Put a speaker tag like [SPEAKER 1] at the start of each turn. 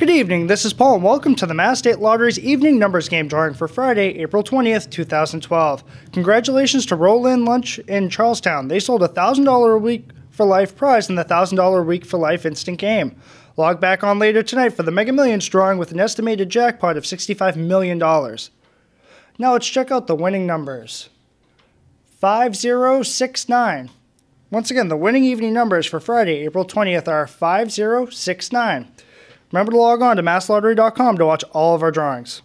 [SPEAKER 1] Good evening, this is Paul, and welcome to the Mass State Lottery's evening numbers game drawing for Friday, April 20th, 2012. Congratulations to Roll-In Lunch in Charlestown. They sold a $1,000 a week for life prize in the $1,000 a week for life instant game. Log back on later tonight for the Mega Millions drawing with an estimated jackpot of $65 million. Now let's check out the winning numbers 5069. Once again, the winning evening numbers for Friday, April 20th are 5069. Remember to log on to masslottery.com to watch all of our drawings.